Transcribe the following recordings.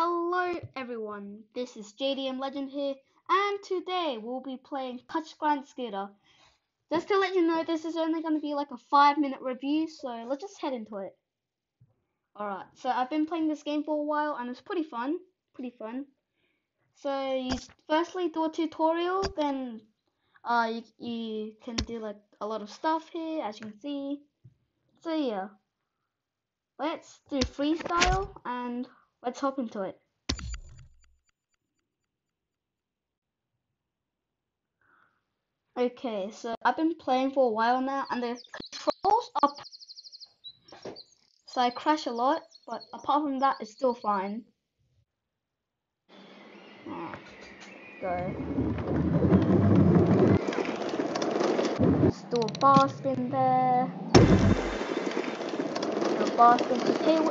Hello everyone, this is JDM Legend here, and today we'll be playing Touchgrind Scooter. Just to let you know, this is only going to be like a 5 minute review, so let's just head into it. Alright, so I've been playing this game for a while, and it's pretty fun, pretty fun. So you firstly do a tutorial, then uh, you, you can do like a lot of stuff here, as you can see. So yeah, let's do freestyle, and Let's hop into it. Okay, so I've been playing for a while now, and the controls are. So I crash a lot, but apart from that, it's still fine. Go. Still spin there. A bar spin to tail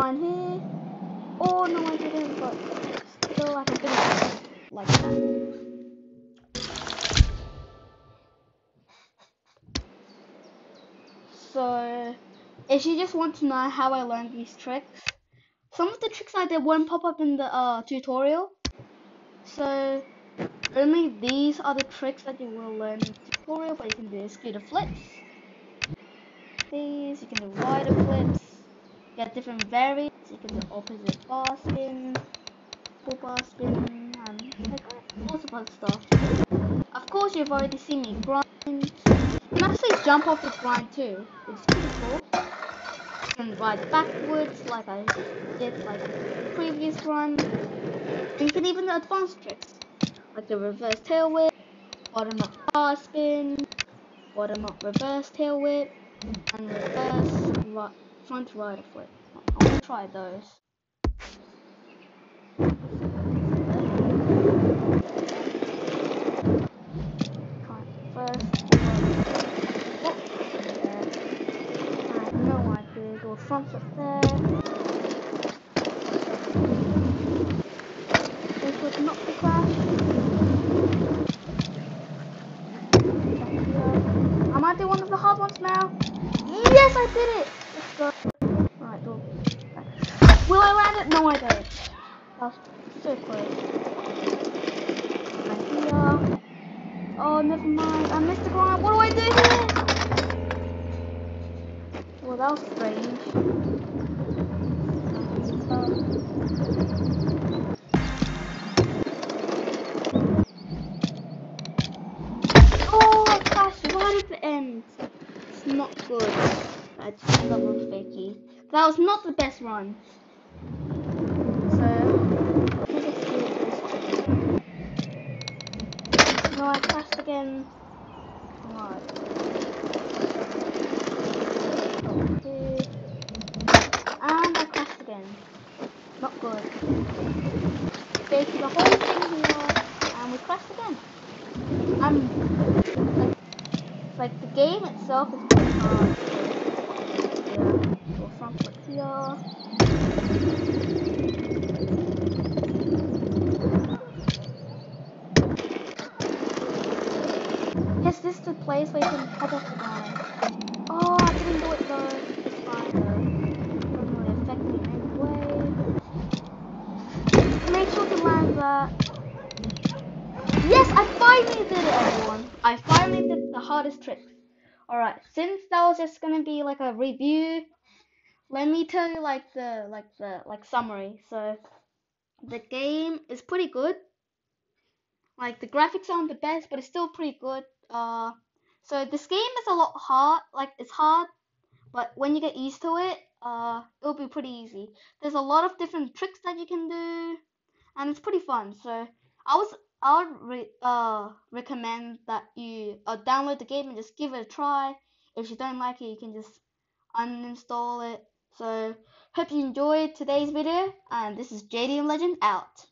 grind here. Oh no, I didn't, but still like that. So, if you just want to know how I learned these tricks, some of the tricks I did won't pop up in the uh, tutorial. So, only these are the tricks that you will learn in the tutorial, but you can do scooter flips. These, you can do rider flips, get different variants. You can do opposite bar spin, full bar spin, and like lots of stuff. Of course, you've already seen me grind. You can actually jump off the grind too, which is pretty cool. You can ride backwards like I did like the previous run. You can even do advanced tricks, like the reverse tail whip, bottom up bar spin, bottom up reverse tail whip, and reverse front rider flip. I want to try those. Front flip there. This was not the crash. I doing one of the hard ones now? Yes, I did it! Alright, go. Will I land it? No, I don't. That's so close. Oh, never mind. I missed the ground. What do I do here? Well, that was strange. oh, not good. I just love fakie. That was not the best run. So, No, I crashed again. Right. And I crashed again. Not good. The whole thing here, and we crashed again. I'm like, like the game itself is pretty hard Yes, this the place you can pop the ground. Oh, I didn't do it me anyway. Make sure to land that. Yes, I finally did it, everyone. I finally did the hardest trick. Alright, since that was just gonna be like a review let me tell you like the like the like summary. So the game is pretty good. Like the graphics aren't the best, but it's still pretty good. Uh, so this game is a lot hard. Like it's hard, but when you get used to it, uh, it'll be pretty easy. There's a lot of different tricks that you can do, and it's pretty fun. So I was I would re uh recommend that you uh, download the game and just give it a try. If you don't like it, you can just uninstall it. So hope you enjoyed today's video, and this is JC Legend out.